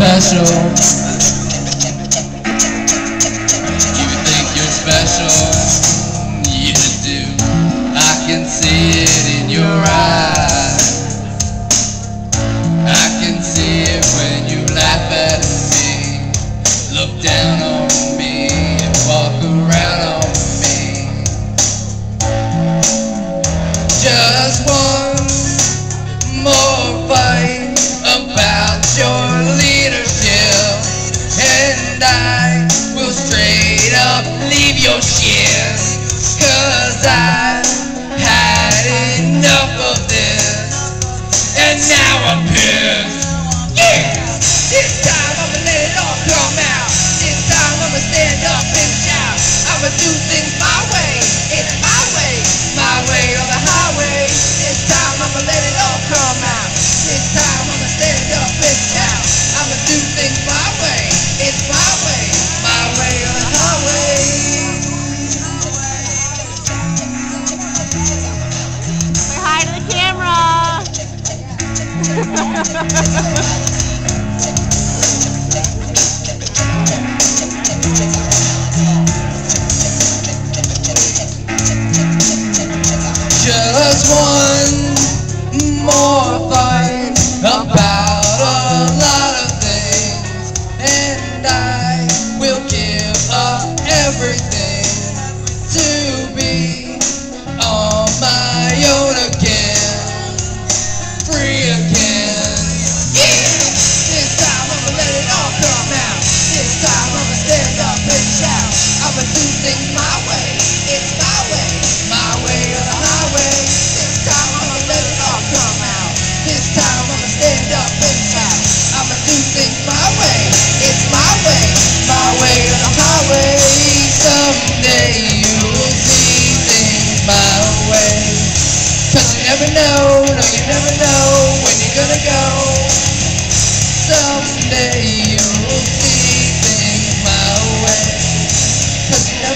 special. I will straight up leave your shit. Thank you.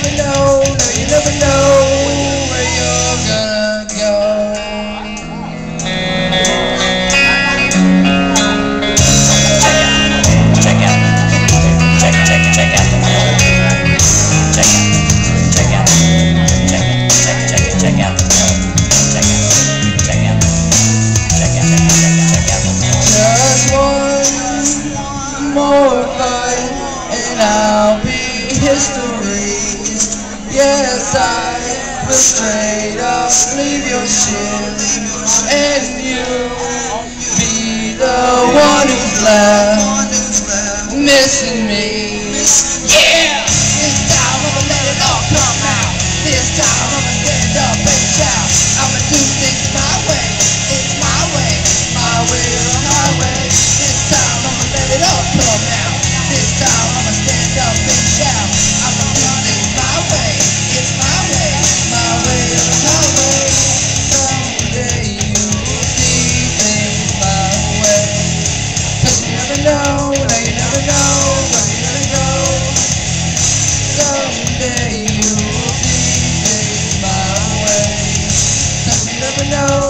never know, no, you never know where you're gonna go. Check out, check, check, check out, check, check out, check, check, check out, check, check out, check out, check out, check out. More night and I. trade off, leave your sins and you be the one who's left missing me. Yeah! This time I'ma let it all come out. This time I'ma stand up and. know.